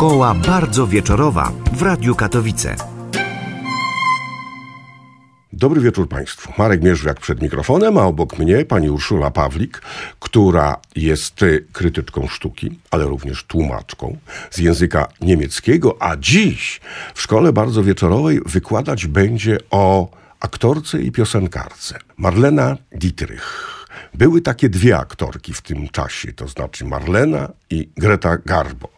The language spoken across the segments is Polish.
Szkoła bardzo wieczorowa w Radiu Katowice. Dobry wieczór Państwu. Marek Mierzwiak przed mikrofonem, a obok mnie pani Urszula Pawlik, która jest y, krytyczką sztuki, ale również tłumaczką z języka niemieckiego, a dziś w szkole bardzo wieczorowej wykładać będzie o aktorce i piosenkarce Marlena Dietrich. Były takie dwie aktorki w tym czasie, to znaczy Marlena i Greta Garbo.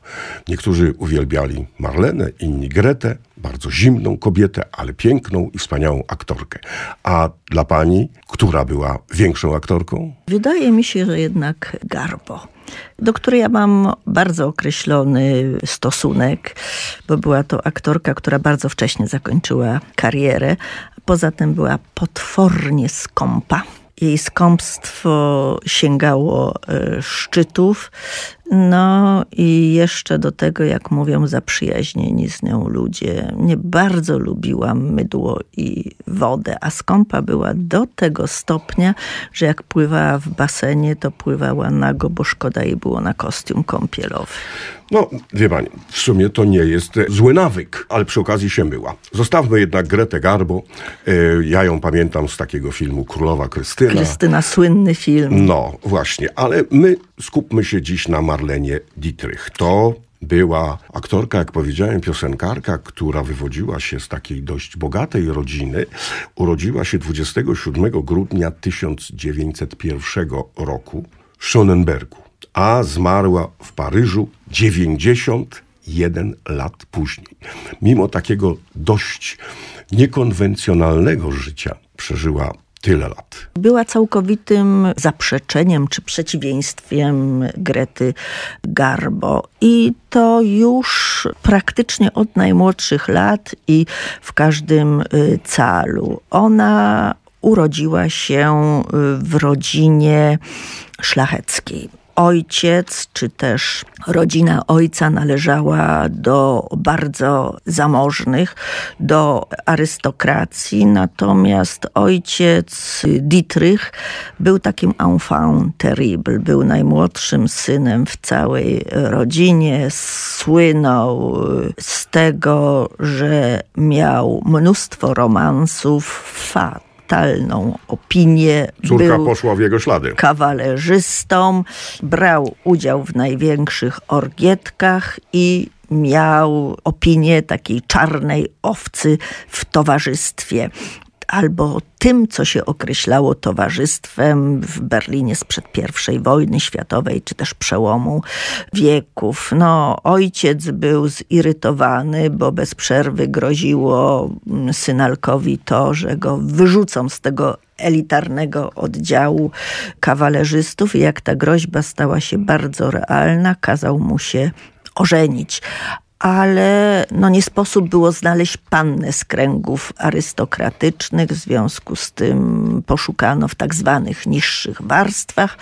Niektórzy uwielbiali Marlenę, inni Gretę, bardzo zimną kobietę, ale piękną i wspaniałą aktorkę. A dla pani, która była większą aktorką? Wydaje mi się, że jednak Garbo do której ja mam bardzo określony stosunek, bo była to aktorka, która bardzo wcześnie zakończyła karierę. Poza tym była potwornie skąpa. Jej skąpstwo sięgało e, szczytów. No i jeszcze do tego, jak mówią, zaprzyjaźnieni z nią ludzie. Nie bardzo lubiłam mydło i wodę, a skąpa była do tego stopnia, że jak pływała w basenie, to pływała nago, bo szkoda jej było na kostium kąpielowy. No, wie pani, w sumie to nie jest zły nawyk, ale przy okazji się myła. Zostawmy jednak Gretę Garbo. E, ja ją pamiętam z takiego filmu Królowa Krystyna. Krystyna, słynny film. No, właśnie, ale my skupmy się dziś na Marlenie Dietrich. To była aktorka, jak powiedziałem, piosenkarka, która wywodziła się z takiej dość bogatej rodziny. Urodziła się 27 grudnia 1901 roku w Schonenbergu, a zmarła w Paryżu 91 lat później. Mimo takiego dość niekonwencjonalnego życia przeżyła tyle lat. Była całkowitym zaprzeczeniem czy przeciwieństwem Grety Garbo. I to już praktycznie od najmłodszych lat i w każdym y, calu. Ona urodziła się y, w rodzinie szlacheckiej ojciec, czy też rodzina ojca należała do bardzo zamożnych, do arystokracji, natomiast ojciec Dietrich był takim enfant terrible, był najmłodszym synem w całej rodzinie, słynął z tego, że miał mnóstwo romansów, fat fatalną opinię. Córka Był poszła w jego ślady. Kawalerzystą, brał udział w największych orgietkach i miał opinię takiej czarnej owcy w towarzystwie albo tym, co się określało towarzystwem w Berlinie sprzed I wojny światowej, czy też przełomu wieków. No, ojciec był zirytowany, bo bez przerwy groziło synalkowi to, że go wyrzucą z tego elitarnego oddziału kawalerzystów i jak ta groźba stała się bardzo realna, kazał mu się ożenić ale no nie sposób było znaleźć pannę z kręgów arystokratycznych, w związku z tym poszukano w tak zwanych niższych warstwach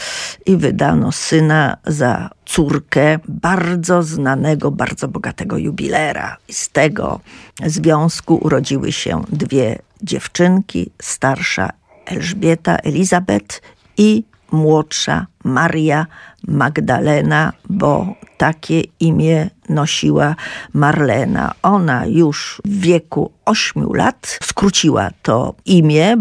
i wydano syna za córkę bardzo znanego, bardzo bogatego jubilera. I z tego związku urodziły się dwie dziewczynki, starsza Elżbieta, Elizabeth i młodsza Maria Magdalena, bo takie imię nosiła Marlena. Ona już w wieku 8 lat skróciła to imię,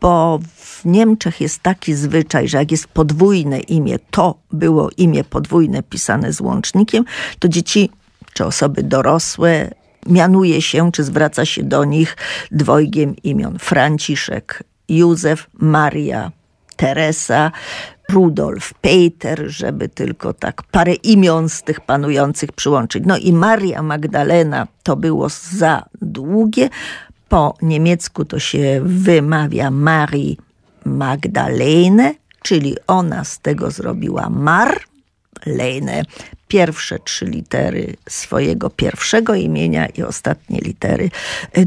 bo w Niemczech jest taki zwyczaj, że jak jest podwójne imię, to było imię podwójne pisane z łącznikiem, to dzieci czy osoby dorosłe mianuje się, czy zwraca się do nich dwojgiem imion. Franciszek, Józef, Maria, Teresa, Rudolf, Peter, żeby tylko tak parę imion z tych panujących przyłączyć. No i Maria Magdalena to było za długie. Po niemiecku to się wymawia Marii Magdalene, czyli ona z tego zrobiła Mar, Lene, pierwsze trzy litery swojego pierwszego imienia i ostatnie litery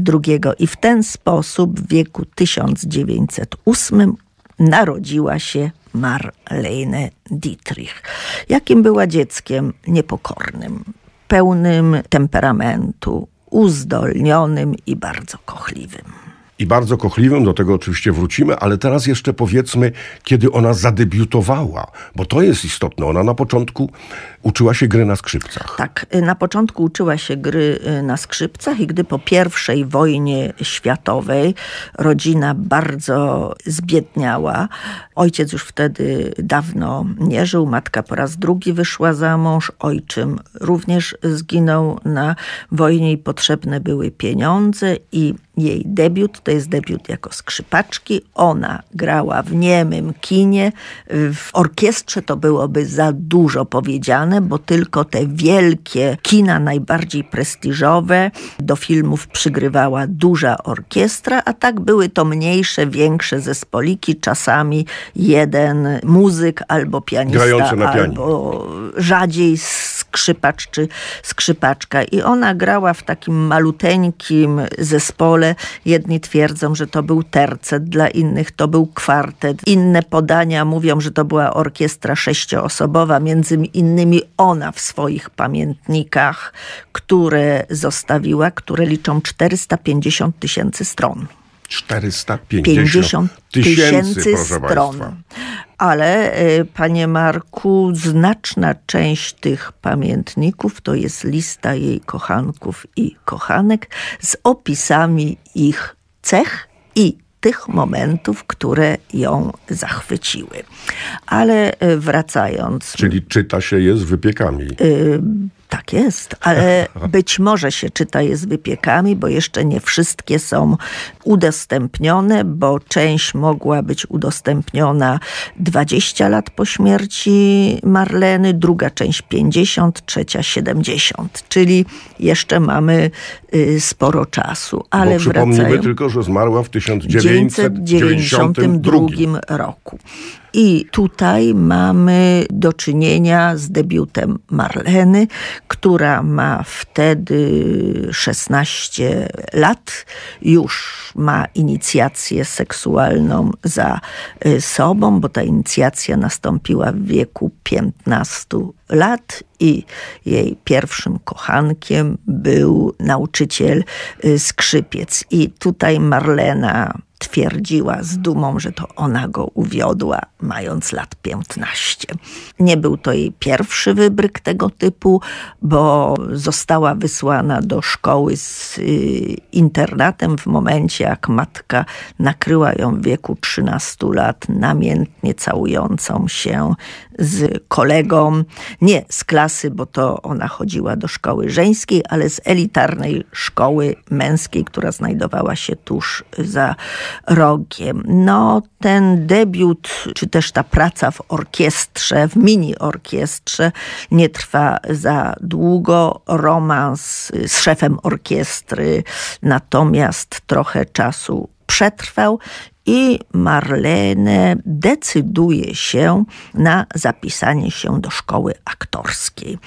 drugiego. I w ten sposób w wieku 1908 narodziła się Marlene Dietrich. Jakim była dzieckiem niepokornym, pełnym temperamentu, uzdolnionym i bardzo kochliwym. i bardzo kochliwym, do tego oczywiście wrócimy, ale teraz jeszcze powiedzmy, kiedy ona zadebiutowała, bo to jest istotne. Ona na początku uczyła się gry na skrzypcach. Tak, y, na początku uczyła się gry y, na skrzypcach i gdy po pierwszej wojnie światowej rodzina bardzo zbiedniała, ojciec już wtedy dawno nie żył, matka po raz drugi wyszła za mąż, ojczym również zginął na wojnie i potrzebne były pieniądze i jej debiut, to jest debiut jako skrzypaczki. Ona grała w niemym kinie. W orkiestrze to byłoby za dużo powiedziane, bo tylko te wielkie kina, najbardziej prestiżowe, do filmów przygrywała duża orkiestra, a tak były to mniejsze, większe zespoliki, czasami jeden muzyk albo pianista, albo rzadziej skrzypacz czy skrzypaczka. I ona grała w takim maluteńkim zespole, jedni twierdzą, że to był tercet, dla innych to był kwartet. Inne podania mówią, że to była orkiestra sześcioosobowa, między innymi ona w swoich pamiętnikach, które zostawiła, które liczą 450 tysięcy stron. 450 tysięcy stron. Państwa. Ale, e, panie Marku, znaczna część tych pamiętników to jest lista jej kochanków i kochanek z opisami ich cech i tych momentów, które ją zachwyciły. Ale e, wracając. Czyli czyta się je z wypiekami. Tak jest, ale być może się czyta je z wypiekami, bo jeszcze nie wszystkie są udostępnione, bo część mogła być udostępniona 20 lat po śmierci Marleny, druga część 50, trzecia 70, czyli jeszcze mamy y, sporo czasu. Ale bo przypomnijmy wracają... tylko, że zmarła w 1992 roku. I tutaj mamy do czynienia z debiutem Marleny, która ma wtedy 16 lat, już ma inicjację seksualną za y, sobą, bo ta inicjacja nastąpiła w wieku 15 lat i jej pierwszym kochankiem był nauczyciel y, skrzypiec. I tutaj Marlena twierdziła z dumą, że to ona go uwiodła, mając lat 15. Nie był to jej pierwszy wybryk tego typu, bo została wysłana do szkoły z y, internatem w momencie, jak matka nakryła ją w wieku 13 lat, namiętnie całującą się z kolegą, nie z klasy, bo to ona chodziła do szkoły żeńskiej, ale z elitarnej szkoły męskiej, która znajdowała się tuż za rogiem. No, ten debiut, czy też ta praca w orkiestrze, w mini orkiestrze, nie trwa za długo. Romans z szefem orkiestry natomiast trochę czasu przetrwał i Marlene decyduje się na zapisanie się do szkoły aktorskiej.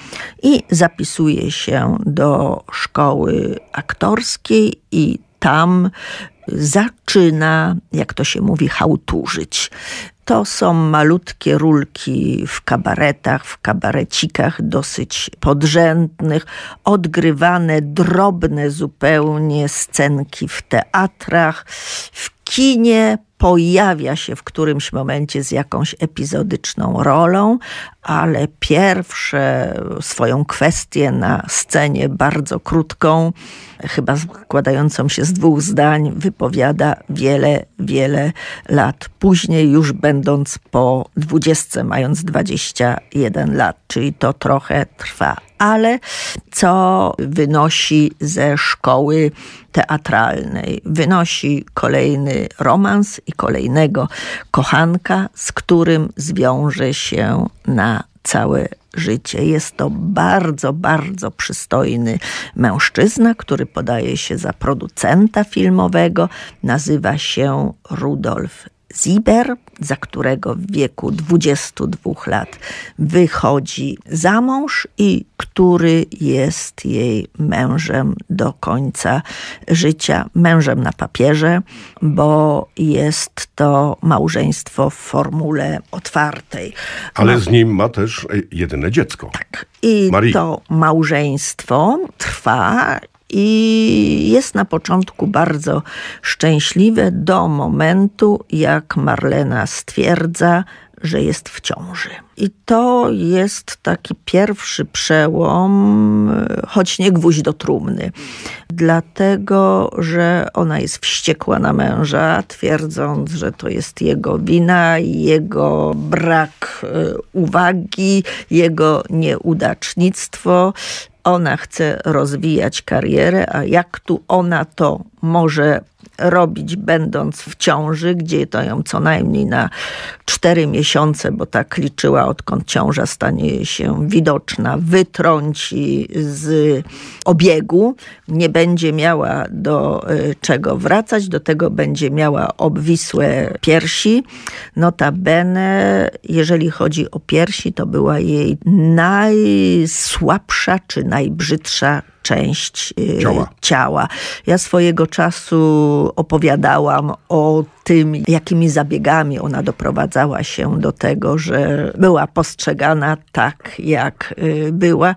I zapisuje się do szkoły aktorskiej i tam zaczyna, jak to się mówi, hałturzyć. To są malutkie rulki w kabaretach, w kabarecikach dosyć podrzędnych, odgrywane drobne zupełnie scenki w teatrach, w kinie pojawia się w którymś momencie z jakąś epizodyczną rolą, ale pierwsze swoją kwestię na scenie bardzo krótką, chyba składającą się z dwóch zdań, wypowiada wiele, wiele lat później, już będąc po dwudziestce, mając 21 lat, czyli to trochę trwa. Ale co wynosi ze szkoły teatralnej? Wynosi kolejny romans i kolejnego kochanka, z którym zwiąże się na całe życie. Jest to bardzo, bardzo przystojny mężczyzna, który podaje się za producenta filmowego. Nazywa się Rudolf Ziber, za którego w wieku 22 lat wychodzi za mąż i który jest jej mężem do końca życia. Mężem na papierze, bo jest to małżeństwo w formule otwartej. Ale no. z nim ma też jedyne dziecko. Tak. I Marie. to małżeństwo trwa i jest na początku bardzo szczęśliwe do momentu, jak Marlena stwierdza, że jest w ciąży. I to jest taki pierwszy przełom, choć nie gwóźdź do trumny. Dlatego, że ona jest wściekła na męża, twierdząc, że to jest jego wina, jego brak e, uwagi, jego nieudacznictwo. Ona chce rozwijać karierę, a jak tu ona to może robić, będąc w ciąży, gdzie to ją co najmniej na cztery miesiące, bo tak liczyła, odkąd ciąża stanie się widoczna, wytrąci z obiegu, nie będzie miała do e, czego wracać, do tego będzie miała obwisłe piersi. Notabene, jeżeli chodzi o piersi, to była jej najsłabsza czy najbrzydsza część y, ciała. ciała. Ja swojego czasu opowiadałam o tym, jakimi zabiegami ona doprowadzała się do tego, że była postrzegana tak, jak y, była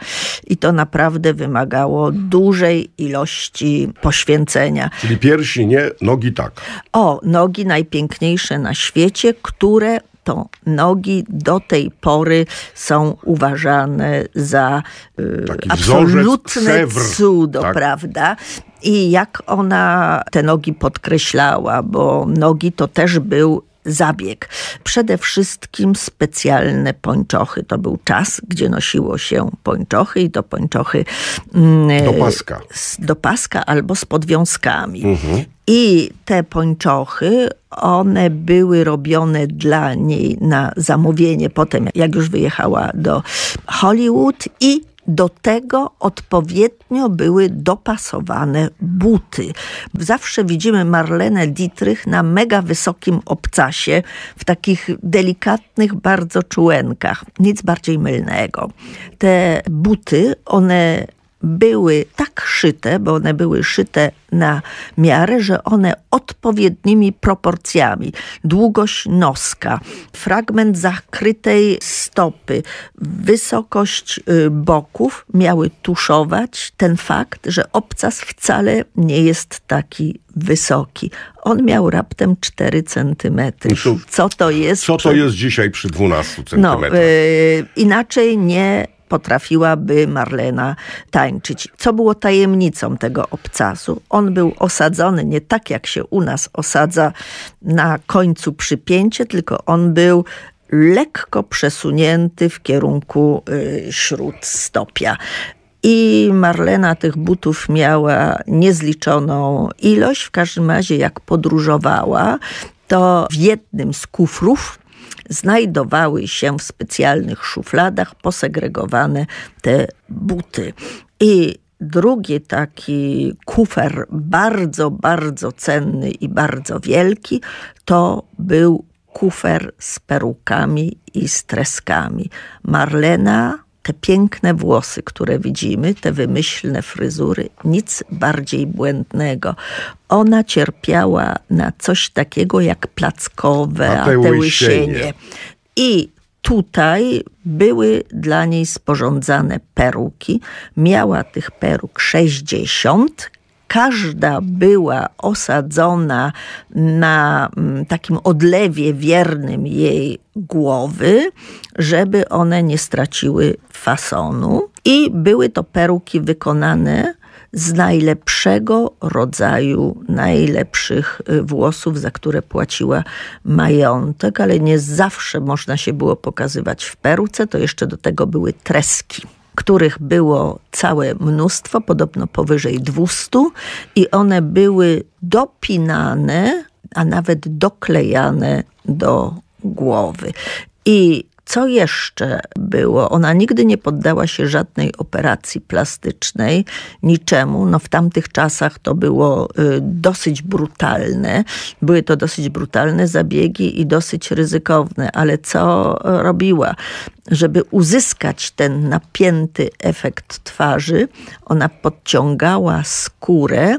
i to naprawdę wymagało dużej ilości poświęcenia. Czyli piersi nie, nogi tak. O, nogi najpiękniejsze na świecie, które to nogi do tej pory są uważane za y, absolutne cudo, tak. prawda? I jak ona te nogi podkreślała, bo nogi to też był zabieg. Przede wszystkim specjalne pończochy. To był czas, gdzie nosiło się pończochy i to pończochy mm, do paska. do paska albo z podwiązkami. Mhm. I te pończochy, one były robione dla niej na zamówienie potem, jak już wyjechała do Hollywood i do tego odpowiednio były dopasowane buty. Zawsze widzimy Marlenę Dietrich na mega wysokim obcasie, w takich delikatnych bardzo czułenkach. Nic bardziej mylnego. Te buty, one były tak szyte, bo one były szyte na miarę, że one odpowiednimi proporcjami, długość noska, fragment zakrytej stopy, wysokość y, boków miały tuszować ten fakt, że obcas wcale nie jest taki wysoki. On miał raptem 4 centymetry. Co to jest? Co to jest dzisiaj przy 12 no, centymetrach? No, yy, inaczej nie potrafiłaby Marlena tańczyć. Co było tajemnicą tego obcasu? On był osadzony nie tak, jak się u nas osadza na końcu przypięcie, tylko on był lekko przesunięty w kierunku y, śródstopia. I Marlena tych butów miała niezliczoną ilość. W każdym razie, jak podróżowała, to w jednym z kufrów znajdowały się w specjalnych szufladach posegregowane te buty. I drugi taki kufer bardzo, bardzo cenny i bardzo wielki to był kufer z perukami i z treskami. Marlena te piękne włosy, które widzimy, te wymyślne fryzury, nic bardziej błędnego. Ona cierpiała na coś takiego jak plackowe, a te, a te łysienie. I tutaj były dla niej sporządzane peruki. Miała tych peruk 60, każda była osadzona na mm, takim odlewie wiernym jej głowy, żeby one nie straciły fasonu. I były to peruki wykonane z najlepszego rodzaju, najlepszych y, włosów, za które płaciła majątek, ale nie zawsze można się było pokazywać w peruce, to jeszcze do tego były treski których było całe mnóstwo, podobno powyżej 200 i one były dopinane, a nawet doklejane do głowy. I co jeszcze było? Ona nigdy nie poddała się żadnej operacji plastycznej, niczemu. No w tamtych czasach to było y, dosyć brutalne. Były to dosyć brutalne zabiegi i dosyć ryzykowne, ale co robiła? Żeby uzyskać ten napięty efekt twarzy, ona podciągała skórę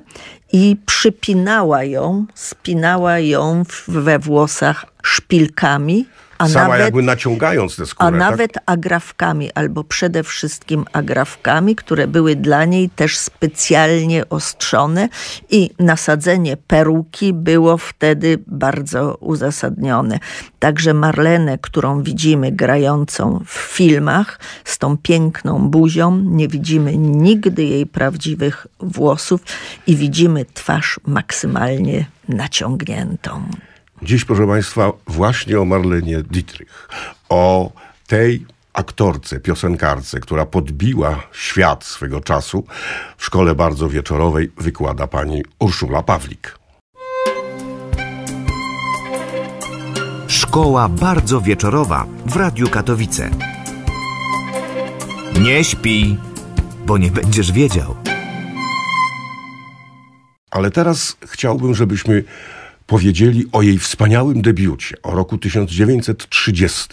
i przypinała ją, spinała ją we włosach szpilkami A Sama nawet, jakby naciągając tę skórę. A tak? nawet agrafkami, albo przede wszystkim agrafkami, które były dla niej też specjalnie ostrzone i nasadzenie peruki było wtedy bardzo uzasadnione. Także Marlenę, którą widzimy grającą w filmach z tą piękną buzią, nie widzimy nigdy jej prawdziwych włosów i widzimy twarz maksymalnie naciągniętą. Dziś, proszę Państwa, właśnie o Marlenie Dietrich, o tej aktorce, piosenkarce, która podbiła świat swego czasu, w szkole bardzo wieczorowej wykłada pani Urszula Pawlik. Szkoła bardzo wieczorowa w Radiu Katowice. Nie śpi, bo nie będziesz wiedział. Ale teraz chciałbym, żebyśmy powiedzieli o jej wspaniałym debiucie, o roku 1930,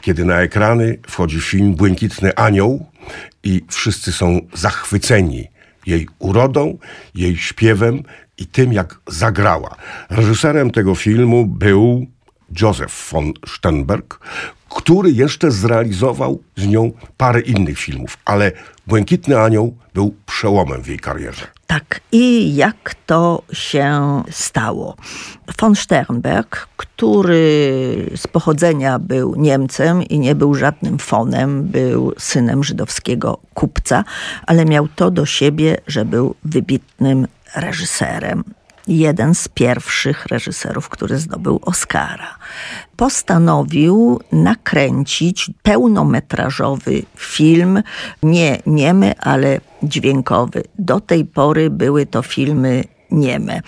kiedy na ekrany wchodzi film Błękitny Anioł i wszyscy są zachwyceni jej urodą, jej śpiewem i tym, jak zagrała. Reżyserem tego filmu był Joseph von Sternberg, który jeszcze zrealizował z nią parę innych filmów, ale Błękitny Anioł był przełomem w jej karierze. Tak, i jak to się stało? Von Sternberg, który z pochodzenia był Niemcem i nie był żadnym fonem, był synem żydowskiego kupca, ale miał to do siebie, że był wybitnym reżyserem jeden z pierwszych reżyserów, który zdobył Oscara. Postanowił nakręcić pełnometrażowy film, nie niemy, ale dźwiękowy. Do tej pory były to filmy nieme.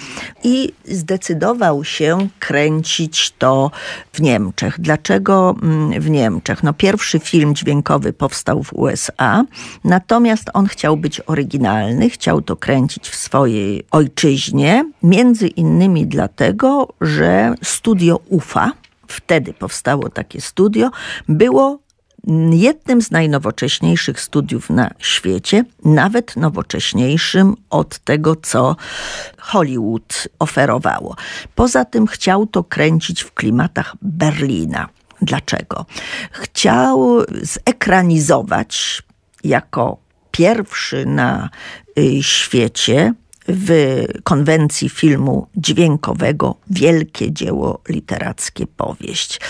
I zdecydował się kręcić to w Niemczech. Dlaczego mm, w Niemczech? No, pierwszy film dźwiękowy powstał w USA, natomiast on chciał być oryginalny, chciał to kręcić w swojej ojczyźnie, między innymi dlatego, że studio UFA, wtedy powstało takie studio, było jednym z najnowocześniejszych studiów na świecie, nawet nowocześniejszym od tego, co Hollywood oferowało. Poza tym chciał to kręcić w klimatach Berlina. Dlaczego? Chciał zekranizować jako pierwszy na y, świecie w konwencji filmu dźwiękowego wielkie dzieło literackie powieść.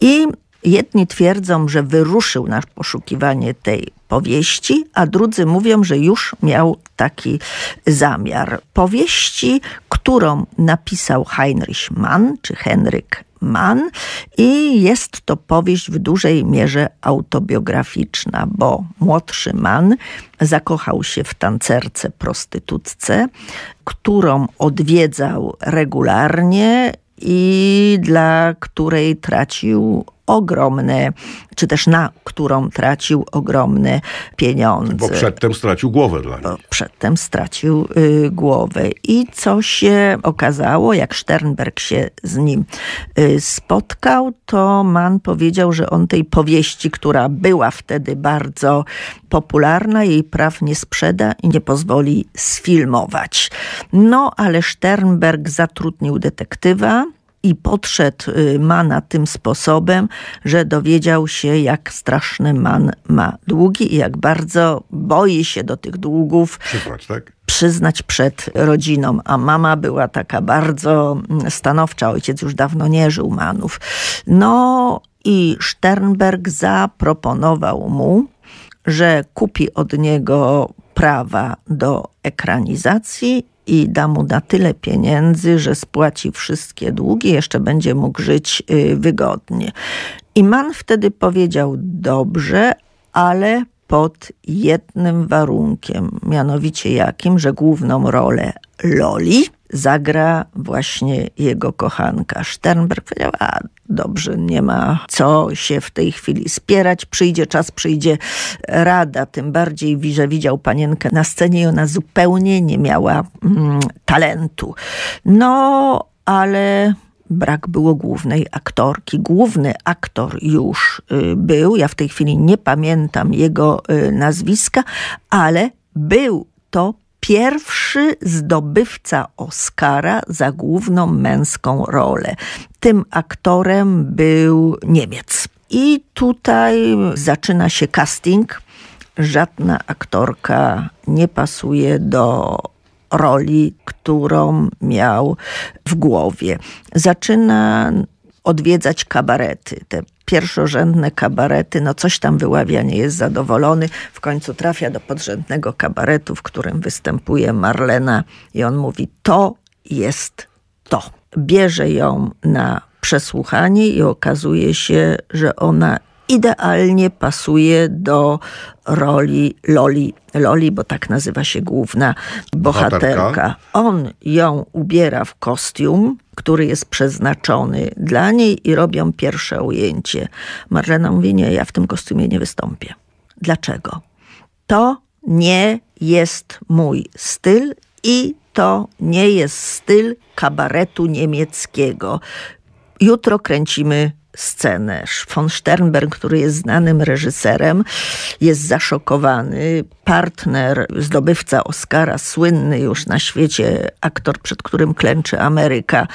I Jedni twierdzą, że wyruszył na poszukiwanie tej powieści, a drudzy mówią, że już miał taki zamiar. Powieści, którą napisał Heinrich Mann, czy Henryk Mann i jest to powieść w dużej mierze autobiograficzna, bo młodszy Mann zakochał się w tancerce prostytutce, którą odwiedzał regularnie i dla której tracił ogromne, czy też na którą tracił ogromne pieniądze. Bo przedtem stracił głowę dla niej. Bo przedtem stracił y, głowę. I co się okazało, jak Sternberg się z nim y, spotkał, to Mann powiedział, że on tej powieści, która była wtedy bardzo popularna, jej praw nie sprzeda i nie pozwoli sfilmować. No, ale Sternberg zatrudnił detektywa, i podszedł y, Mana tym sposobem, że dowiedział się, jak straszny Man ma długi i jak bardzo boi się do tych długów Przyznać, tak? przyznać przed rodziną. A mama była taka bardzo mm, stanowcza, ojciec już dawno nie żył Manów. No i Sternberg zaproponował mu, że kupi od niego prawa do ekranizacji i da mu na tyle pieniędzy, że spłaci wszystkie długi, jeszcze będzie mógł żyć y, wygodnie. I man wtedy powiedział: Dobrze, ale pod jednym warunkiem, mianowicie jakim, że główną rolę Loli zagra właśnie jego kochanka. Sternberg powiedział, a dobrze, nie ma co się w tej chwili spierać, przyjdzie czas, przyjdzie rada, tym bardziej, że widział panienkę na scenie i ona zupełnie nie miała mm, talentu. No, ale brak było głównej aktorki. Główny aktor już y, był, ja w tej chwili nie pamiętam jego y, nazwiska, ale był to pierwszy zdobywca Oscara za główną męską rolę. Tym aktorem był Niemiec. I tutaj zaczyna się casting. Żadna aktorka nie pasuje do roli, którą miał w głowie. Zaczyna odwiedzać kabarety, te pierwszorzędne kabarety, no coś tam wyławia, nie jest zadowolony. W końcu trafia do podrzędnego kabaretu, w którym występuje Marlena i on mówi, to jest to. Bierze ją na przesłuchanie i okazuje się, że ona idealnie pasuje do roli Loli. Loli, bo tak nazywa się główna bohaterka. bohaterka. On ją ubiera w kostium, który jest przeznaczony dla niej i robią pierwsze ujęcie. Marlena mówi, nie, ja w tym kostiumie nie wystąpię. Dlaczego? To nie jest mój styl i to nie jest styl kabaretu niemieckiego. Jutro kręcimy scenę. Von Sternberg, który jest znanym reżyserem, jest zaszokowany. Partner, zdobywca Oscara, słynny już na świecie aktor, przed którym klęczy Ameryka,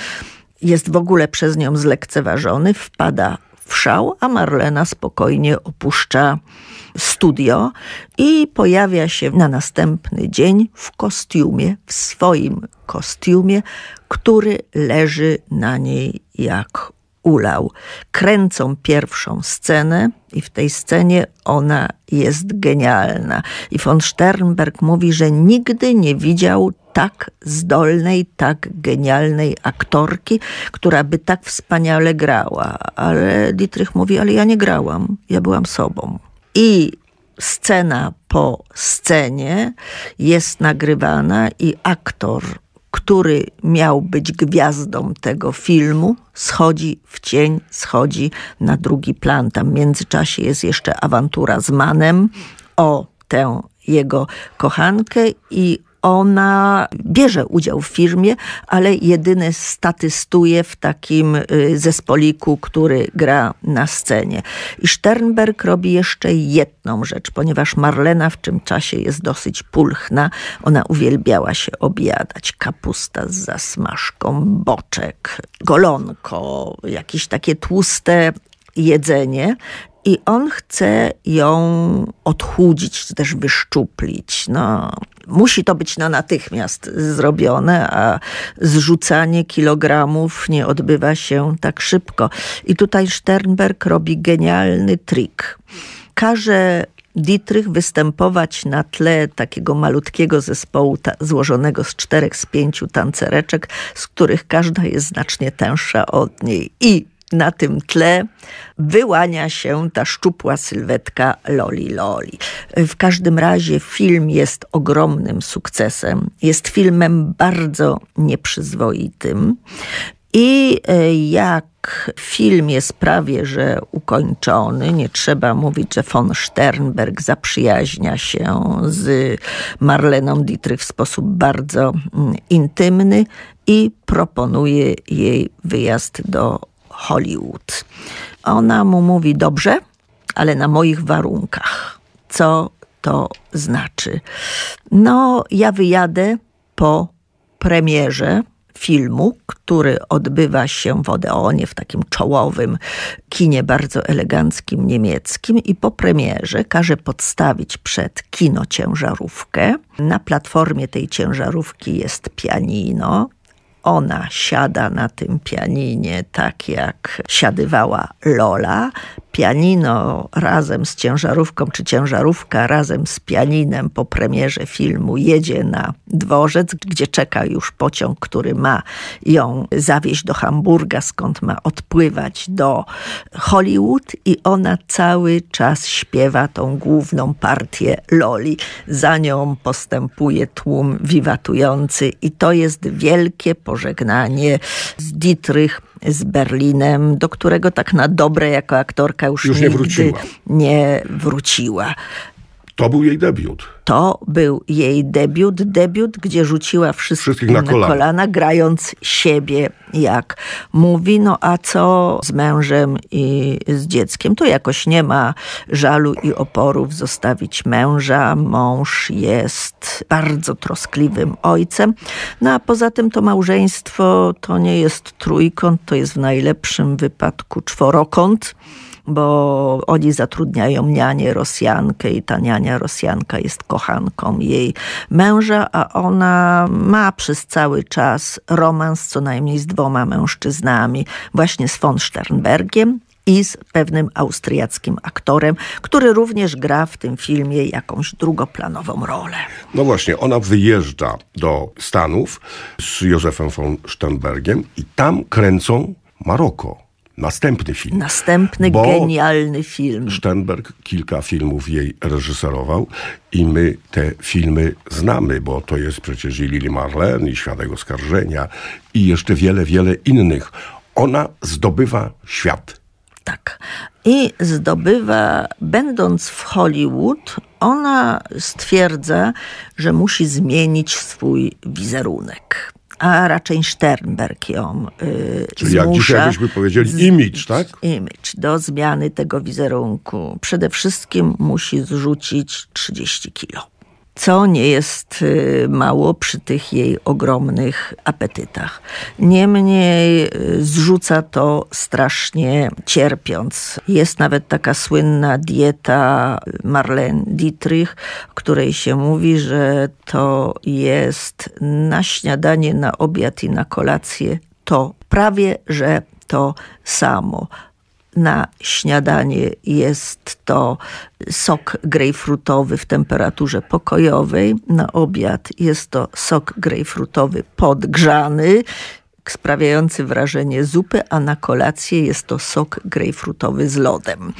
jest w ogóle przez nią zlekceważony, wpada w szał, a Marlena spokojnie opuszcza studio i pojawia się na następny dzień w kostiumie, w swoim kostiumie, który leży na niej jak ulał. Kręcą pierwszą scenę i w tej scenie ona jest genialna. I von Sternberg mówi, że nigdy nie widział tak zdolnej, tak genialnej aktorki, która by tak wspaniale grała. Ale Dietrich mówi, ale ja nie grałam, ja byłam sobą. I scena po scenie jest nagrywana i aktor który miał być gwiazdą tego filmu, schodzi w cień, schodzi na drugi plan. Tam w międzyczasie jest jeszcze awantura z Manem o tę jego kochankę i ona bierze udział w firmie, ale jedynie statystuje w takim y, zespoliku, który gra na scenie. I Sternberg robi jeszcze jedną rzecz, ponieważ Marlena w tym czasie jest dosyć pulchna. Ona uwielbiała się obiadać. Kapusta z zasmażką, boczek, golonko, jakieś takie tłuste jedzenie i on chce ją odchudzić, czy też wyszczuplić. No, musi to być na natychmiast zrobione, a zrzucanie kilogramów nie odbywa się tak szybko. I tutaj Sternberg robi genialny trik. Każe Dietrich występować na tle takiego malutkiego zespołu złożonego z czterech, z pięciu tancereczek, z których każda jest znacznie tęższa od niej. I na tym tle wyłania się ta szczupła sylwetka Loli Loli. W każdym razie film jest ogromnym sukcesem. Jest filmem bardzo nieprzyzwoitym. I e, jak film jest prawie że ukończony, nie trzeba mówić, że von Sternberg zaprzyjaźnia się z Marleną Dietrich w sposób bardzo mm, intymny i proponuje jej wyjazd do Hollywood. Ona mu mówi: Dobrze, ale na moich warunkach. Co to znaczy? No, ja wyjadę po premierze filmu, który odbywa się w Odeonie, w takim czołowym kinie bardzo eleganckim niemieckim i po premierze każe podstawić przed kino ciężarówkę. Na platformie tej ciężarówki jest pianino, ona siada na tym pianinie tak jak siadywała Lola. Pianino razem z ciężarówką, czy ciężarówka razem z pianinem po premierze filmu jedzie na dworzec, gdzie czeka już pociąg, który ma ją zawieźć do Hamburga, skąd ma odpływać do Hollywood i ona cały czas śpiewa tą główną partię Loli. Za nią postępuje tłum wiwatujący i to jest wielkie pożegnanie z Dietrich z Berlinem, do którego tak na dobre jako aktorka już, już nie, wróciła. nie wróciła. To był jej debiut. To był jej debiut, debiut, gdzie rzuciła wszystkich, Wszystkich na na kolana. kolana, grając siebie, jak mówi. No a co z mężem i z dzieckiem? Tu jakoś nie ma żalu i oporów zostawić męża. Mąż jest bardzo troskliwym ojcem. No a poza tym to małżeństwo to nie jest trójkąt, to jest w najlepszym wypadku czworokąt bo oni zatrudniają nianię Rosjankę i ta niania Rosjanka jest kochanką jej męża, a ona ma przez cały czas romans co najmniej z dwoma mężczyznami, właśnie z von Sternbergiem i z pewnym austriackim aktorem, który również gra w tym filmie jakąś drugoplanową rolę. No właśnie, ona wyjeżdża do Stanów z Józefem von Sternbergiem i tam kręcą Maroko. Następny film. Następny Bo genialny film. Sternberg kilka filmów jej reżyserował i my te filmy znamy, bo to jest przecież i Lili Marlene, i Świadek Oskarżenia, i jeszcze wiele, wiele innych. Ona zdobywa świat. Tak. I zdobywa, będąc w Hollywood, ona stwierdza, że musi zmienić swój wizerunek. A raczej Sternberg ją y, Czyli zmusza. jak dzisiaj byśmy powiedzieli, image, tak? Image, do zmiany tego wizerunku. Przede wszystkim musi zrzucić 30 kilo. Co nie jest y, mało przy tych jej ogromnych apetytach. Niemniej y, zrzuca to strasznie cierpiąc. Jest nawet taka słynna dieta Marlene Dietrich, której się mówi, że to jest na śniadanie, na obiad i na kolację to prawie, że to samo na śniadanie jest to sok grejpfrutowy w temperaturze pokojowej, na obiad jest to sok grejpfrutowy podgrzany, sprawiający wrażenie zupy, a na kolację jest to sok grejpfrutowy z lodem.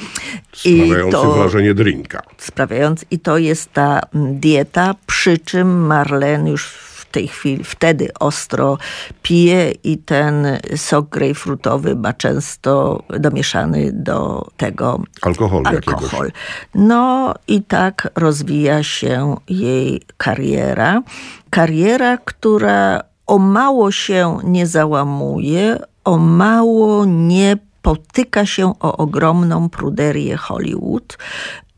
Sprawiający wrażenie drinka. Sprawiający, I to jest ta mm, dieta, przy czym Marlene już w tej chwili, wtedy ostro pije i ten sok grejpfrutowy ma często domieszany do tego Alkohol, alkohol. jakiegoś. No i tak rozwija się jej kariera. Kariera, która o mało się nie załamuje, o mało nie potyka się o ogromną pruderię Hollywood.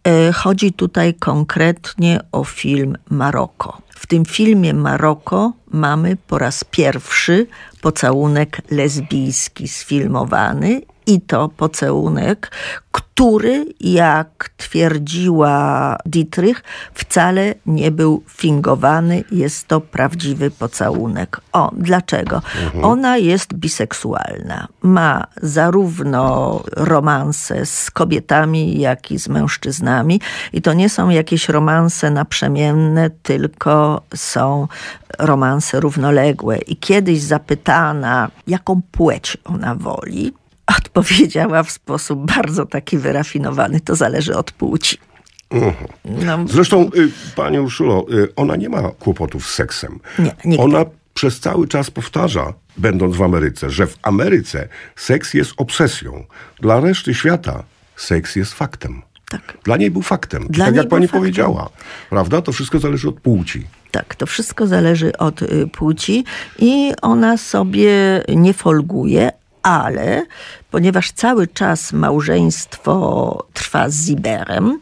E, Chodzi tutaj konkretnie o film Maroko. Tym filmie Maroko mamy po raz pierwszy pocałunek lesbijski sfilmowany i to pocałunek, który, jak twierdziła Dietrich, wcale nie był fingowany. Jest to prawdziwy pocałunek. O, dlaczego? Ona jest biseksualna. Ma zarówno romanse z kobietami, jak i z mężczyznami. I to nie są jakieś romanse naprzemienne, tylko są romanse równoległe. I kiedyś zapytana, jaką płeć ona woli, odpowiedziała w sposób bardzo taki wyrafinowany, to zależy od płci. No, Zresztą, y, pani Urszulo, y, ona nie ma kłopotów z seksem. Nie, nigdy. Ona przez cały czas powtarza, będąc w Ameryce, że w Ameryce seks jest obsesją. Dla reszty świata seks jest faktem. Tak. Dla niej był faktem. Dla tak jak pani faktem. powiedziała. Prawda? To wszystko zależy od płci. Tak, to wszystko zależy od y, płci i ona sobie nie folguje, ale ponieważ cały czas małżeństwo trwa z Ziberem,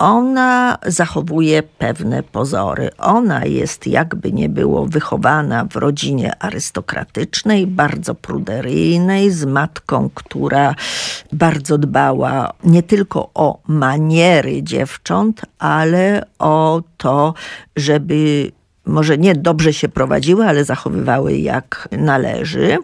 ona zachowuje pewne pozory. Ona jest, jakby nie było, wychowana w rodzinie arystokratycznej, bardzo pruderyjnej, z matką, która bardzo dbała nie tylko o maniery dziewcząt, ale o to, żeby może nie dobrze się prowadziły, ale zachowywały jak należy.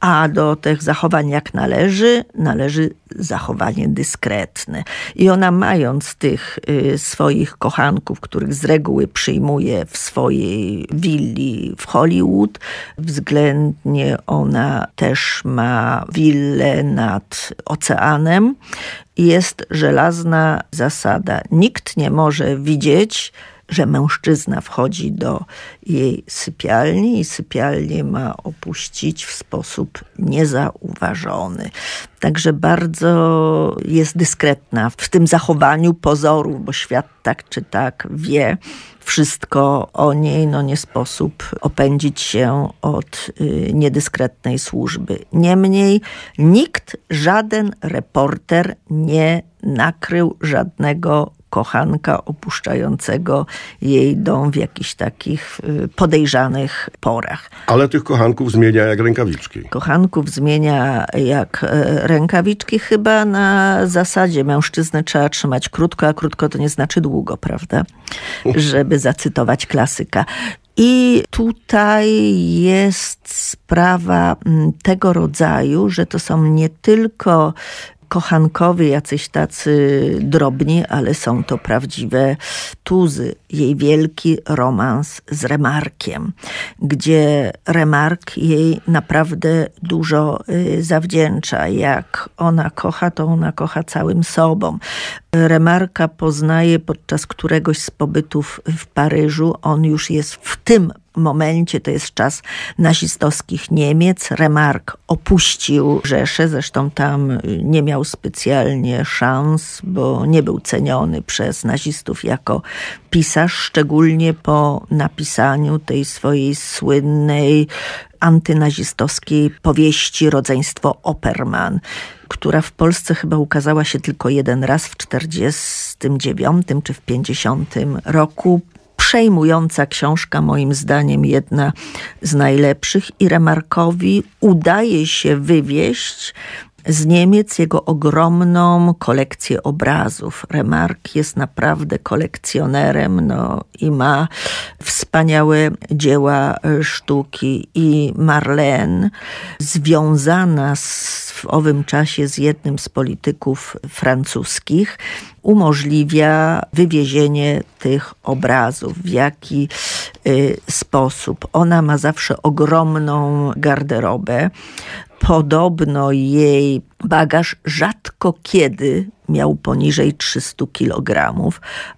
A do tych zachowań jak należy, należy zachowanie dyskretne. I ona mając tych y, swoich kochanków, których z reguły przyjmuje w swojej willi w Hollywood, względnie ona też ma willę nad oceanem. Jest żelazna zasada. Nikt nie może widzieć, że mężczyzna wchodzi do jej sypialni i sypialnię ma opuścić w sposób niezauważony. Także bardzo jest dyskretna w tym zachowaniu pozorów, bo świat tak czy tak wie wszystko o niej, no nie sposób opędzić się od y, niedyskretnej służby. Niemniej nikt, żaden reporter nie nakrył żadnego kochanka opuszczającego jej dom w jakichś takich y, podejrzanych porach. Ale tych kochanków zmienia jak rękawiczki. Kochanków zmienia jak e, rękawiczki chyba na zasadzie mężczyznę trzeba trzymać krótko, a krótko to nie znaczy długo, prawda? Żeby zacytować klasyka. I tutaj jest sprawa mm, tego rodzaju, że to są nie tylko kochankowie, jacyś tacy drobni, ale są to prawdziwe tuzy. Jej wielki romans z Remarkiem, gdzie Remark jej naprawdę dużo y, zawdzięcza. Jak ona kocha, to ona kocha całym sobą. Remarka poznaje podczas któregoś z pobytów w Paryżu. On już jest w tym momencie, to jest czas nazistowskich Niemiec. Remark opuścił Rzeszę, zresztą tam nie miał specjalnie szans, bo nie był ceniony przez nazistów jako pisarz, szczególnie po napisaniu tej swojej słynnej antynazistowskiej powieści Rodzeństwo Operman, która w Polsce chyba ukazała się tylko jeden raz w 49 czy w 50 roku przejmująca książka, moim zdaniem jedna z najlepszych i Remarkowi udaje się wywieść z Niemiec jego ogromną kolekcję obrazów. Remark jest naprawdę kolekcjonerem no, i ma wspaniałe dzieła sztuki. I Marlene, związana z, w owym czasie z jednym z polityków francuskich, umożliwia wywiezienie tych obrazów. W jaki y, sposób? Ona ma zawsze ogromną garderobę. Podobno jej bagaż rzadko kiedy miał poniżej 300 kg,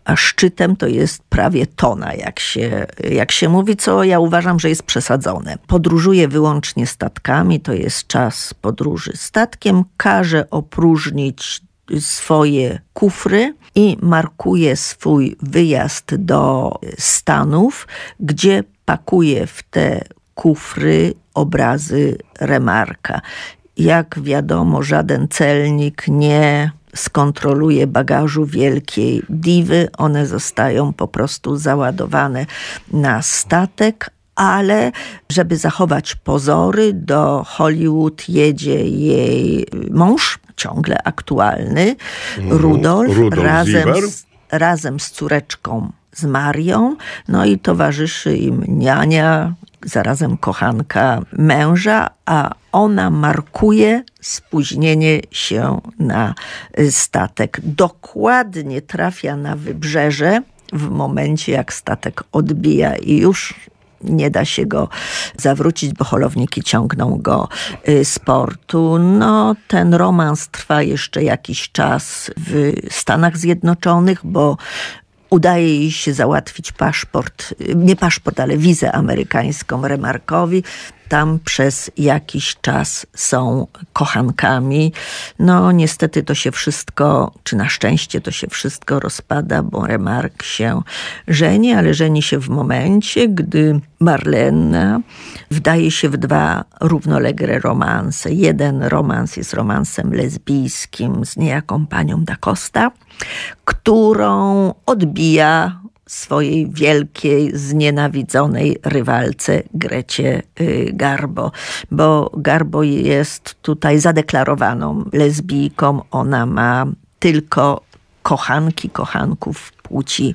a szczytem to jest prawie tona, jak się, jak się mówi, co ja uważam, że jest przesadzone. Podróżuje wyłącznie statkami, to jest czas podróży statkiem, każe opróżnić swoje kufry i markuje swój wyjazd do Stanów, gdzie pakuje w te kufry obrazy Remarka. Jak wiadomo, żaden celnik nie skontroluje bagażu wielkiej diwy. One zostają po prostu załadowane na statek, ale żeby zachować pozory, do Hollywood jedzie jej mąż, ciągle aktualny, mhm. Rudolf, Rudolf razem, z, razem z córeczką z Marią, no i towarzyszy im niania, zarazem kochanka męża, a ona markuje spóźnienie się na statek. Dokładnie trafia na wybrzeże w momencie, jak statek odbija i już nie da się go zawrócić, bo holowniki ciągną go y, z portu. No, ten romans trwa jeszcze jakiś czas w Stanach Zjednoczonych, bo udaje jej się załatwić paszport, y, nie paszport, ale wizę amerykańską Remarkowi tam przez jakiś czas są kochankami. No niestety to się wszystko, czy na szczęście to się wszystko rozpada, bo Remark się żeni, ale żeni się w momencie, gdy Marlena wdaje się w dwa równoległe romanse. Jeden romans jest romansem lesbijskim z niejaką panią da Costa, którą odbija swojej wielkiej, znienawidzonej rywalce Grecie y, Garbo, bo Garbo jest tutaj zadeklarowaną lesbijką. Ona ma tylko kochanki, kochanków płci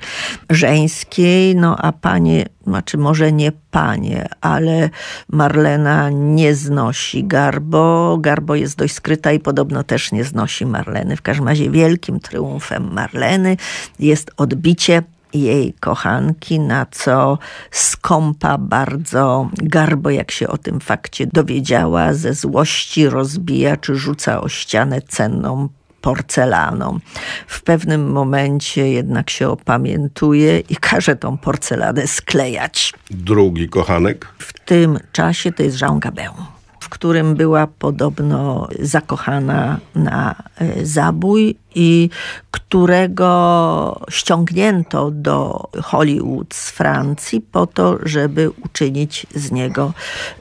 żeńskiej, no a panie, znaczy może nie panie, ale Marlena nie znosi Garbo. Garbo jest dość skryta i podobno też nie znosi Marleny. W każdym razie wielkim triumfem Marleny jest odbicie jej kochanki, na co skąpa bardzo garbo, jak się o tym fakcie dowiedziała, ze złości rozbija czy rzuca o ścianę cenną porcelaną. W pewnym momencie jednak się opamiętuje i każe tą porcelanę sklejać. Drugi kochanek? W tym czasie to jest Jean Gabin w którym była podobno zakochana na e, zabój i którego ściągnięto do Hollywood z Francji po to, żeby uczynić z niego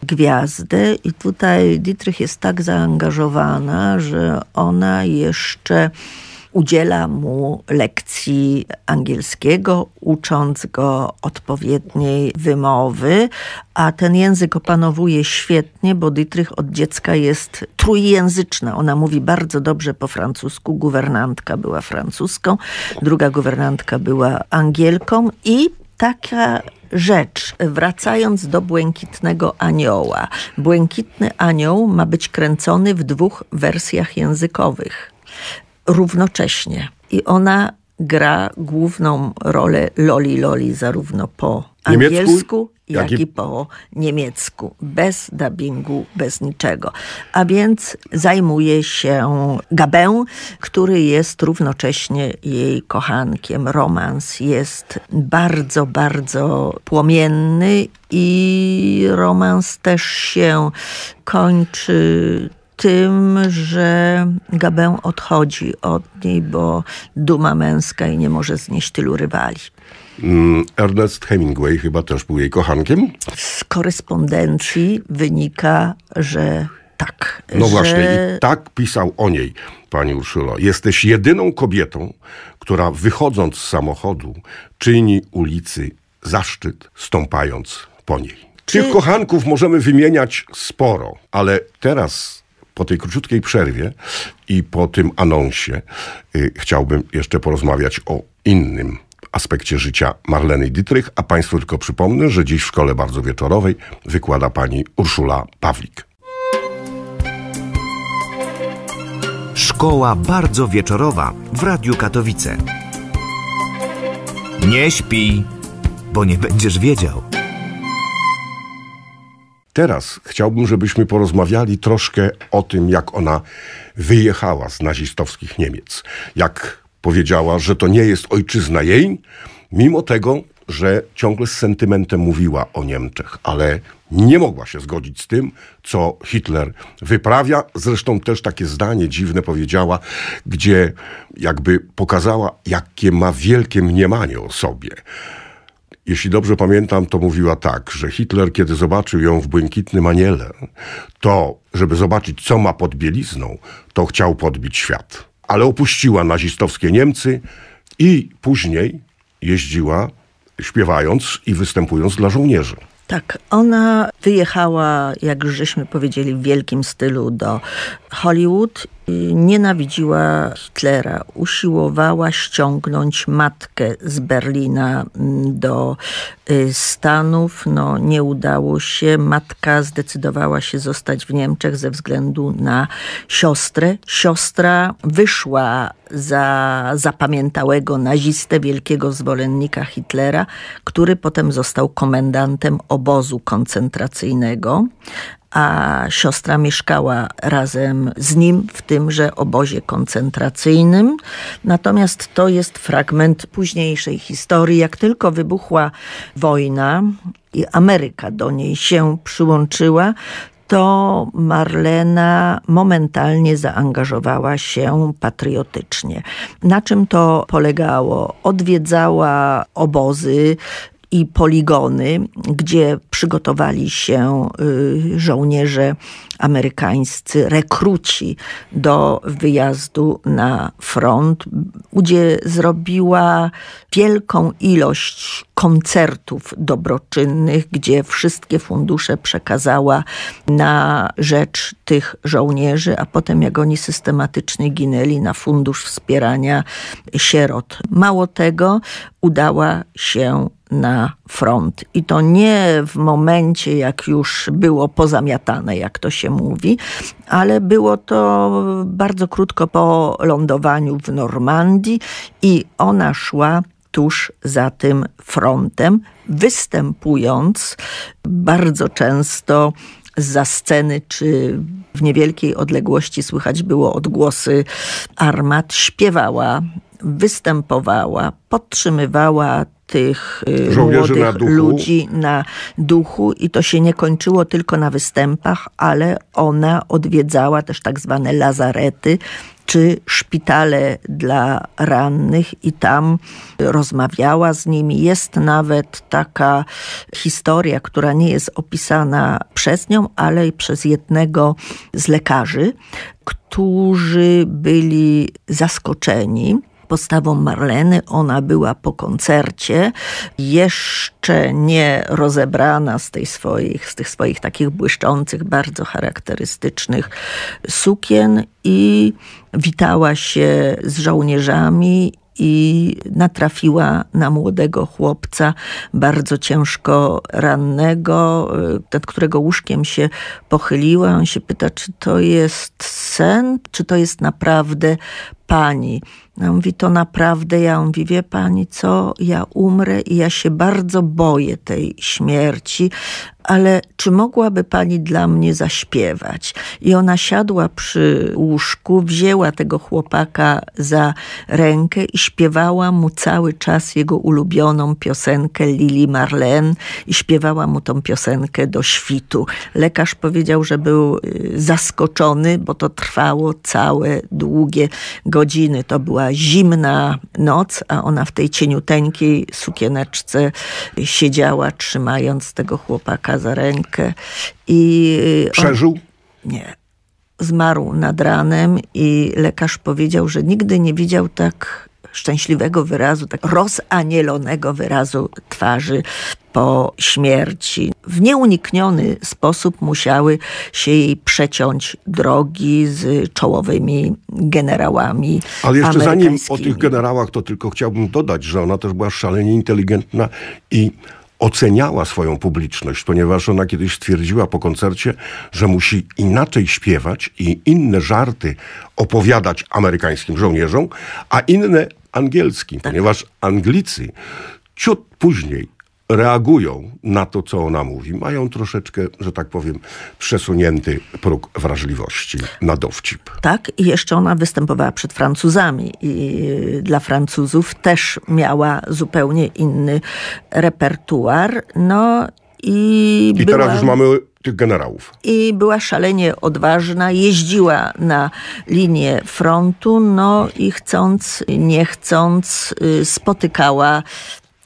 gwiazdę. I tutaj Dietrich jest tak zaangażowana, że ona jeszcze udziela mu lekcji angielskiego, ucząc go odpowiedniej wymowy, a ten język opanowuje świetnie, bo Dietrich od dziecka jest trójjęzyczna. Ona mówi bardzo dobrze po francusku. Guwernantka była francuską, druga guwernantka była Angielką i taka rzecz, wracając do Błękitnego Anioła. Błękitny Anioł ma być kręcony w dwóch wersjach językowych równocześnie. I ona gra główną rolę Loli Loli zarówno po Niemiecku, angielsku, jak, jak i... i po niemiecku. Bez dubbingu, bez niczego. A więc zajmuje się Gabę, który jest równocześnie jej kochankiem. Romans jest bardzo, bardzo płomienny i romans też się kończy tym, że Gabę odchodzi od niej, bo duma męska i nie może znieść tylu rywali. Mm, Ernest Hemingway chyba też był jej kochankiem? Z korespondencji wynika, że tak. No że... właśnie, i tak pisał o niej, pani Urszulo. Jesteś jedyną kobietą, która wychodząc z samochodu czyni ulicy zaszczyt, stąpając po niej. Czy- Tych kochanków możemy wymieniać sporo, ale teraz po tej króciutkiej przerwie i po tym anonsie y, chciałbym jeszcze porozmawiać o innym aspekcie życia Marleny Dietrich, a Państwu tylko przypomnę, że dziś w szkole bardzo wieczorowej wykłada pani Urszula Pawlik. Szkoła bardzo wieczorowa w Radiu Katowice. Nie śpi, bo nie będziesz wiedział. Teraz chciałbym, żebyśmy porozmawiali troszkę o tym, jak ona wyjechała z nazistowskich Niemiec. Jak powiedziała, że to nie jest ojczyzna jej, mimo tego, że ciągle z sentymentem mówiła o Niemczech, ale nie mogła się zgodzić z tym, co Hitler wyprawia. Zresztą też takie zdanie dziwne powiedziała, gdzie jakby pokazała, jakie ma wielkie mniemanie o sobie. Jeśli dobrze pamiętam, to mówiła tak, że Hitler, kiedy zobaczył ją w błękitnym aniele, to, żeby zobaczyć, co ma pod bielizną, to chciał podbić świat. Ale opuściła nazistowskie Niemcy i później jeździła śpiewając i występując dla żołnierzy. Tak, ona wyjechała, jak już żeśmy powiedzieli, w wielkim stylu do Hollywood. Nienawidziła Hitlera. Usiłowała ściągnąć matkę z Berlina mm, do y, Stanów. No, nie udało się. Matka zdecydowała się zostać w Niemczech ze względu na siostrę. Siostra wyszła za zapamiętałego nazistę, wielkiego zwolennika Hitlera, który potem został komendantem obozu koncentracyjnego, a siostra mieszkała razem z nim w tymże obozie koncentracyjnym. Natomiast to jest fragment późniejszej historii. Jak tylko wybuchła wojna i Ameryka do niej się przyłączyła, to Marlena momentalnie zaangażowała się patriotycznie. Na czym to polegało? Odwiedzała obozy i poligony, gdzie przygotowali się y, żołnierze amerykańscy, rekruci do wyjazdu na front, gdzie zrobiła wielką ilość koncertów dobroczynnych, gdzie wszystkie fundusze przekazała na rzecz tych żołnierzy, a potem jak oni systematycznie ginęli na fundusz wspierania sierot. Mało tego, udała się na front. I to nie w momencie, jak już było pozamiatane, jak to się mówi, ale było to bardzo krótko po lądowaniu w Normandii i ona szła tuż za tym frontem, występując bardzo często za sceny, czy w niewielkiej odległości słychać było odgłosy armat, śpiewała, występowała, podtrzymywała tych y, Żołnierzy młodych na ludzi na duchu i to się nie kończyło tylko na występach, ale ona odwiedzała też tak zwane lazarety czy szpitale dla rannych i tam rozmawiała z nimi. Jest nawet taka historia, która nie jest opisana przez nią, ale przez jednego z lekarzy, którzy byli zaskoczeni postawą Marleny. Ona była po koncercie, jeszcze nie rozebrana z, tej swoich, z tych swoich takich błyszczących, bardzo charakterystycznych sukien i witała się z żołnierzami i natrafiła na młodego chłopca, bardzo ciężko rannego, nad którego łóżkiem się pochyliła. On się pyta, czy to jest sen, czy to jest naprawdę pani. Ja mówi, to naprawdę, ja. Mówi, wie pani co, ja umrę i ja się bardzo boję tej śmierci, ale czy mogłaby pani dla mnie zaśpiewać? I ona siadła przy łóżku, wzięła tego chłopaka za rękę i śpiewała mu cały czas jego ulubioną piosenkę Lili Marlene i śpiewała mu tą piosenkę do świtu. Lekarz powiedział, że był y, zaskoczony, bo to trwało całe długie godziny. To była zimna noc, a ona w tej cieniuteńkiej sukieneczce siedziała, trzymając tego chłopaka za rękę. I on, Przeżył? nie. Zmarł nad ranem i lekarz powiedział, że nigdy nie widział tak szczęśliwego wyrazu, tak rozanielonego wyrazu twarzy po śmierci. W nieunikniony sposób musiały się jej przeciąć drogi z czołowymi generałami Ale jeszcze zanim o tych generałach, to tylko chciałbym dodać, że ona też była szalenie inteligentna i oceniała swoją publiczność, ponieważ ona kiedyś stwierdziła po koncercie, że musi inaczej śpiewać i inne żarty opowiadać amerykańskim żołnierzom, a inne angielskim, ponieważ Anglicy ciut później reagują na to, co ona mówi. Mają troszeczkę, że tak powiem, przesunięty próg wrażliwości na dowcip. Tak, i jeszcze ona występowała przed Francuzami i dla Francuzów też miała zupełnie inny repertuar. No i, I była, teraz już mamy tych generałów. i była szalenie odważna, jeździła na linię frontu, no i chcąc, nie chcąc, y, spotykała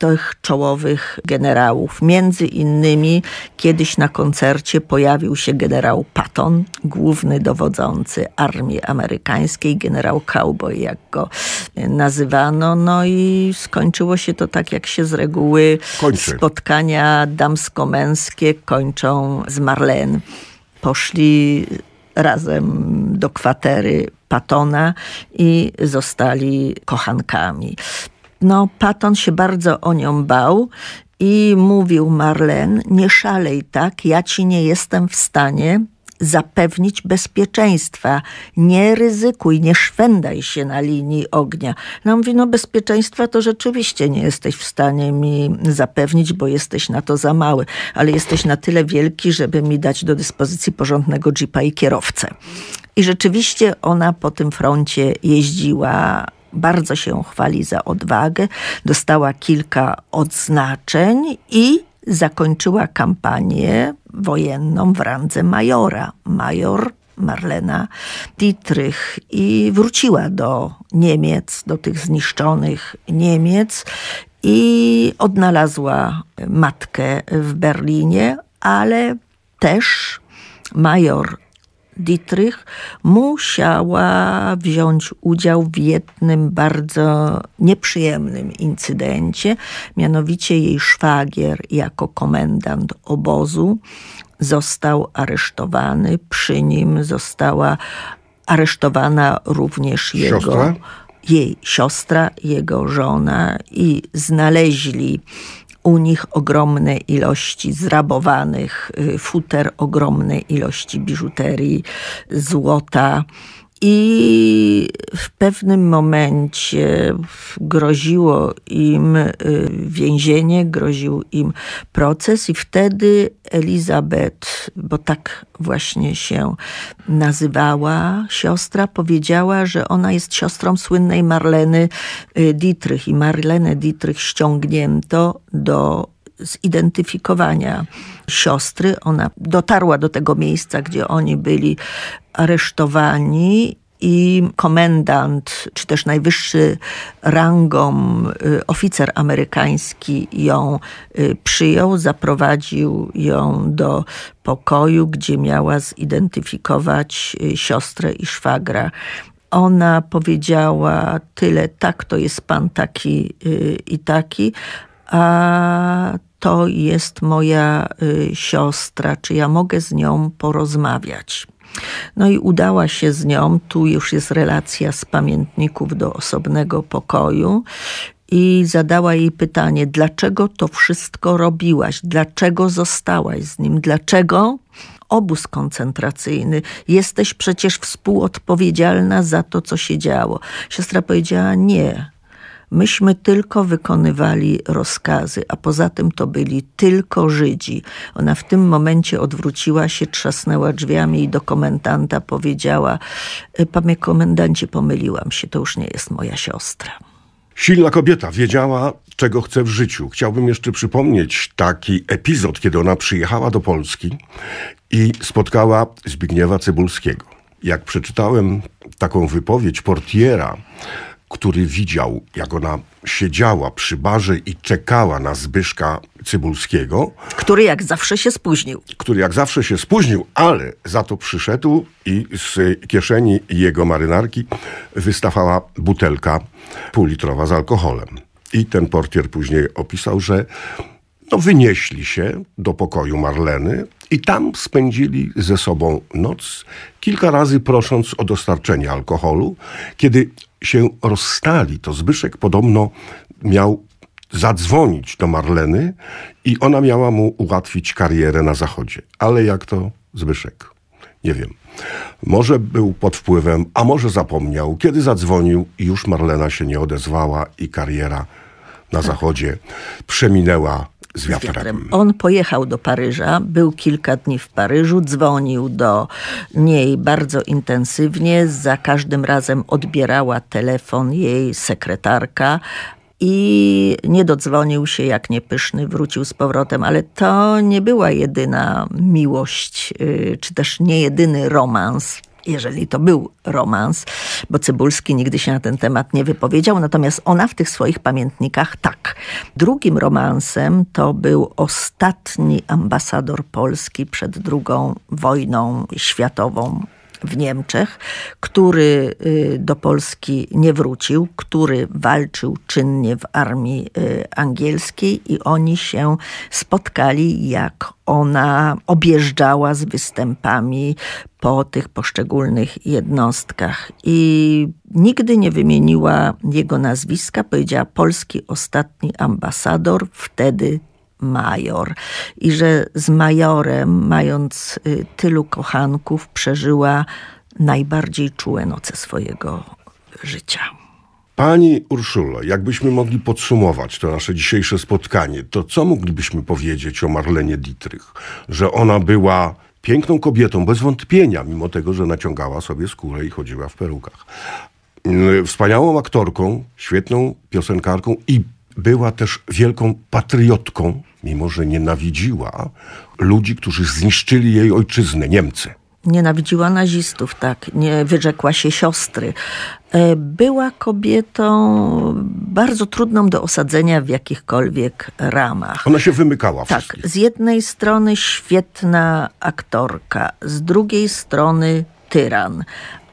tych czołowych generałów. Między innymi kiedyś na koncercie pojawił się generał Patton, główny dowodzący armii amerykańskiej, generał Cowboy, jak go nazywano. No i skończyło się to tak, jak się z reguły Kończy. spotkania damsko-męskie kończą z Marlene. Poszli razem do kwatery Patona i zostali kochankami. No, Patton się bardzo o nią bał i mówił Marlen, nie szalej tak, ja ci nie jestem w stanie zapewnić bezpieczeństwa. Nie ryzykuj, nie szwendaj się na linii ognia. No mówi, no bezpieczeństwa to rzeczywiście nie jesteś w stanie mi zapewnić, bo jesteś na to za mały, ale jesteś na tyle wielki, żeby mi dać do dyspozycji porządnego jeepa i kierowcę. I rzeczywiście ona po tym froncie jeździła bardzo się chwali za odwagę, dostała kilka odznaczeń i zakończyła kampanię wojenną w randze majora. Major Marlena Dietrich i wróciła do Niemiec, do tych zniszczonych Niemiec i odnalazła matkę w Berlinie, ale też major Dietrich musiała wziąć udział w jednym bardzo nieprzyjemnym incydencie. Mianowicie jej szwagier jako komendant obozu został aresztowany. Przy nim została aresztowana również jego Siostra? jej siostra, jego żona i znaleźli u nich ogromne ilości zrabowanych y, futer, ogromne ilości biżuterii, złota I w pewnym momencie groziło im y, więzienie, groził im proces, i wtedy Elizabeth, bo tak właśnie się nazywała siostra, powiedziała, że ona jest siostrą słynnej Marleny y, Dietrich. I Marlenę Dietrich ściągnięto do zidentyfikowania siostry. Ona dotarła do tego miejsca, gdzie oni byli aresztowani i komendant, czy też najwyższy rangą y, oficer amerykański ją y, przyjął, zaprowadził ją do pokoju, gdzie miała zidentyfikować y, siostrę i szwagra. Ona powiedziała tyle, tak, to jest pan taki i taki, a to jest moja siostra, czy ja mogę z nią porozmawiać? No i udała się z nią, tu już jest relacja z pamiętników do osobnego pokoju i zadała jej pytanie, dlaczego to wszystko robiłaś, dlaczego zostałaś z nim, dlaczego? Obóz koncentracyjny, jesteś przecież współodpowiedzialna za to, co się działo. Siostra powiedziała, nie, Myśmy tylko wykonywali rozkazy, a poza tym to byli tylko Żydzi. Ona w tym momencie odwróciła się, trzasnęła drzwiami i do komendanta powiedziała: e, Panie komendancie, pomyliłam się, to już nie jest moja siostra. Silna kobieta wiedziała, czego chce w życiu. Chciałbym jeszcze przypomnieć taki epizod, kiedy ona przyjechała do Polski i spotkała Zbigniewa Cybulskiego. Jak przeczytałem taką wypowiedź portiera, który widział, jak ona siedziała przy barze i czekała na Zbyszka Cybulskiego. Który jak zawsze się spóźnił. Który jak zawsze się spóźnił, ale za to przyszedł i z kieszeni jego marynarki wystawała butelka półlitrowa z alkoholem. I ten portier później opisał, że no, wynieśli się do pokoju Marleny i tam spędzili ze sobą noc, kilka razy prosząc o dostarczenie alkoholu. Kiedy się rozstali, to Zbyszek podobno miał zadzwonić do Marleny i ona miała mu ułatwić karierę na zachodzie. Ale jak to Zbyszek? Nie wiem. Może był pod wpływem, a może zapomniał. Kiedy zadzwonił, już Marlena się nie odezwała i kariera na zachodzie przeminęła z wiatrem. On pojechał do Paryża, był kilka dni w Paryżu, dzwonił do niej bardzo intensywnie. Za każdym razem odbierała telefon jej sekretarka, i nie dodzwonił się jak niepyszny, wrócił z powrotem, ale to nie była jedyna miłość, y, czy też nie jedyny romans jeżeli to był romans, bo Cybulski nigdy się na ten temat nie wypowiedział, natomiast ona w tych swoich pamiętnikach tak. Drugim romansem to był ostatni ambasador Polski przed II wojną światową w Niemczech, który y, do Polski nie wrócił, który walczył czynnie w armii y, angielskiej i oni się spotkali, jak ona objeżdżała z występami po tych poszczególnych jednostkach. I nigdy nie wymieniła jego nazwiska, powiedziała polski ostatni ambasador, wtedy major i że z majorem, mając y, tylu kochanków, przeżyła najbardziej czułe noce swojego życia. Pani Urszulo, jakbyśmy mogli podsumować to nasze dzisiejsze spotkanie, to co moglibyśmy powiedzieć o Marlenie Dietrich? Że ona była piękną kobietą, bez wątpienia, mimo tego, że naciągała sobie skórę i chodziła w perukach. Mm, wspaniałą aktorką, świetną piosenkarką i była też wielką patriotką, mimo że nienawidziła ludzi, którzy zniszczyli jej ojczyznę, Niemcy. Nienawidziła nazistów, tak, nie wyrzekła się siostry. E, była kobietą bardzo trudną do osadzenia w jakichkolwiek ramach. Ona się wymykała Tak, z jednej strony świetna aktorka, z drugiej strony tyran,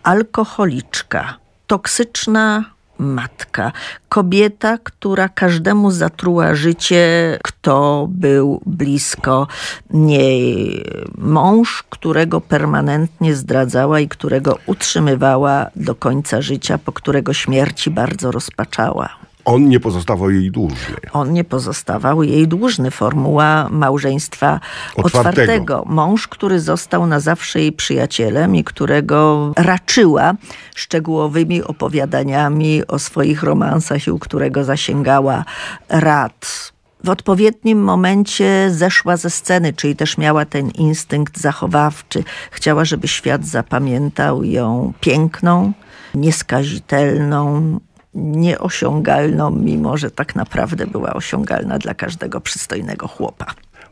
alkoholiczka, toksyczna matka. Kobieta, która każdemu zatruła życie, kto był blisko niej. Mąż, którego permanentnie zdradzała i którego utrzymywała do końca życia, po którego śmierci bardzo rozpaczała. On nie pozostawał jej dłużny. On nie pozostawał jej dłużny. Formuła małżeństwa Otwartego. otwartego. Mąż, który został na zawsze jej przyjacielem i którego raczyła szczegółowymi opowiadaniami o swoich romansach i u którego zasięgała rad w odpowiednim momencie zeszła ze sceny, czyli też miała ten instynkt zachowawczy. Chciała, żeby świat zapamiętał ją piękną, nieskazitelną, nieosiągalną, mimo że tak naprawdę była osiągalna dla każdego przystojnego chłopa.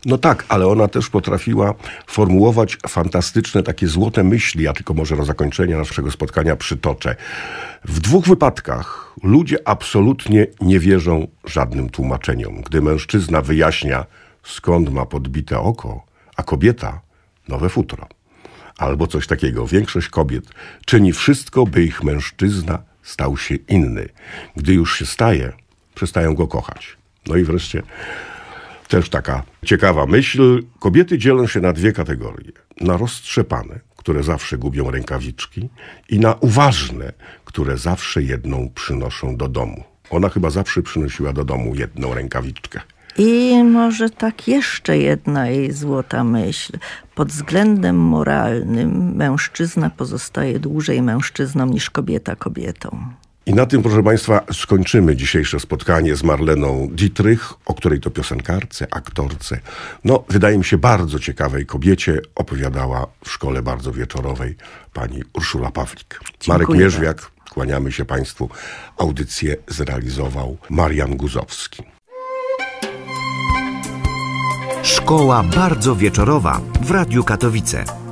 No tak, ale ona też potrafiła formułować fantastyczne takie złote myśli. Ja tylko może na zakończenie naszego spotkania przytoczę. W dwóch wypadkach ludzie absolutnie nie wierzą żadnym tłumaczeniom. Gdy mężczyzna wyjaśnia, skąd ma podbite oko, a kobieta nowe futro. Albo coś takiego. Większość kobiet czyni wszystko, by ich mężczyzna stał się inny. Gdy już się staje, przestają go kochać. No i wreszcie też taka ciekawa myśl. Kobiety dzielą się na dwie kategorie. Na roztrzepane, które zawsze gubią rękawiczki i na uważne, które zawsze jedną przynoszą do domu. Ona chyba zawsze przynosiła do domu jedną rękawiczkę. I może tak jeszcze jedna jej złota myśl. Pod względem moralnym mężczyzna pozostaje dłużej mężczyzną niż kobieta kobietą. I na tym, proszę Państwa, skończymy dzisiejsze spotkanie z Marleną Dietrich, o której to piosenkarce, aktorce, no, wydaje mi się, bardzo ciekawej kobiecie opowiadała w szkole bardzo wieczorowej pani Urszula Pawlik. Marek Mierzwiak, kłaniamy się Państwu. Audycję zrealizował Marian Guzowski. Szkoła bardzo wieczorowa w Radiu Katowice.